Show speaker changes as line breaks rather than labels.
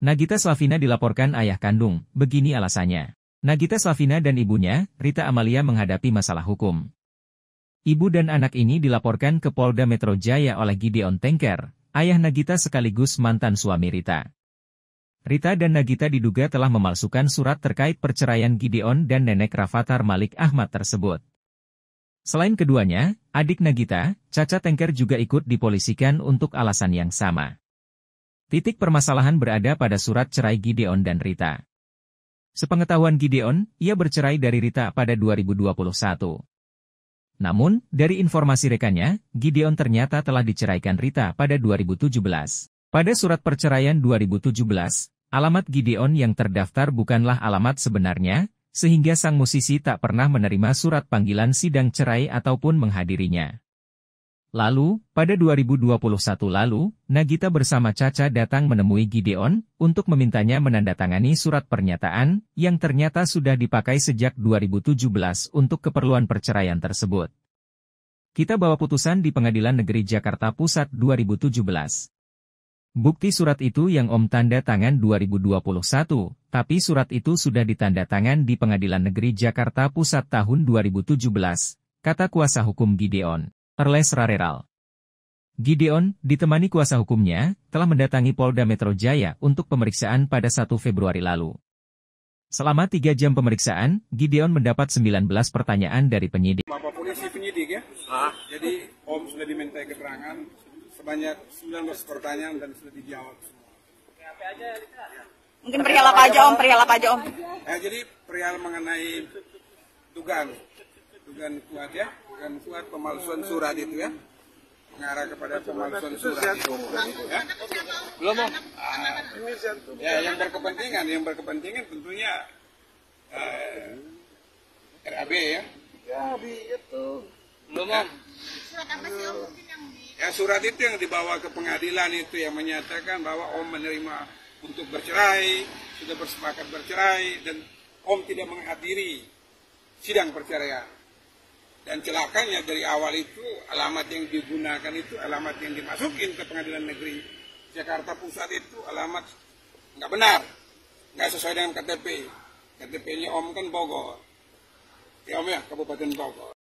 Nagita Slavina dilaporkan ayah kandung, begini alasannya. Nagita Slavina dan ibunya, Rita Amalia menghadapi masalah hukum. Ibu dan anak ini dilaporkan ke Polda Metro Jaya oleh Gideon Tengker, ayah Nagita sekaligus mantan suami Rita. Rita dan Nagita diduga telah memalsukan surat terkait perceraian Gideon dan nenek Rafathar Malik Ahmad tersebut. Selain keduanya, adik Nagita, Caca Tengker juga ikut dipolisikan untuk alasan yang sama. Titik permasalahan berada pada surat cerai Gideon dan Rita. Sepengetahuan Gideon, ia bercerai dari Rita pada 2021. Namun, dari informasi rekannya, Gideon ternyata telah diceraikan Rita pada 2017. Pada surat perceraian 2017, alamat Gideon yang terdaftar bukanlah alamat sebenarnya, sehingga sang musisi tak pernah menerima surat panggilan sidang cerai ataupun menghadirinya. Lalu, pada 2021 lalu, Nagita bersama Caca datang menemui Gideon untuk memintanya menandatangani surat pernyataan yang ternyata sudah dipakai sejak 2017 untuk keperluan perceraian tersebut. Kita bawa putusan di Pengadilan Negeri Jakarta Pusat 2017. Bukti surat itu yang Om tanda tangan 2021, tapi surat itu sudah ditanda tangan di Pengadilan Negeri Jakarta Pusat tahun 2017, kata kuasa hukum Gideon. Erles Rareral. Gideon, ditemani kuasa hukumnya, telah mendatangi Polda Metro Jaya untuk pemeriksaan pada 1 Februari lalu. Selama tiga jam pemeriksaan, Gideon mendapat 19 pertanyaan dari penyidik.
Bapak polisi penyidik ya? Ah. Jadi Om sudah diminta keterangan sebanyak 19 pertanyaan dan sudah dijawab
Mungkin perihal apa aja Om, perihal apa aja Om?
Eh, jadi perihal mengenai dugaan, dugaan kuat ya, dugaan kuat pemalsuan surat itu ya, mengarah kepada pemalsuan surat itu. Ya? Belum Om? Ah, ya, yang berkepentingan, yang berkepentingan tentunya eh, RAB ya.
Ya, bi itu.
Belum Om? Ya surat itu yang dibawa ke pengadilan itu yang menyatakan bahwa Om menerima untuk bercerai, sudah bersepakat bercerai, dan Om tidak menghadiri sidang perceraian. Dan celakanya dari awal itu alamat yang digunakan itu alamat yang dimasukin ke pengadilan negeri Jakarta Pusat itu alamat nggak benar, nggak sesuai dengan KTP. KTP-nya Om kan Bogor, ya Om ya Kabupaten Bogor.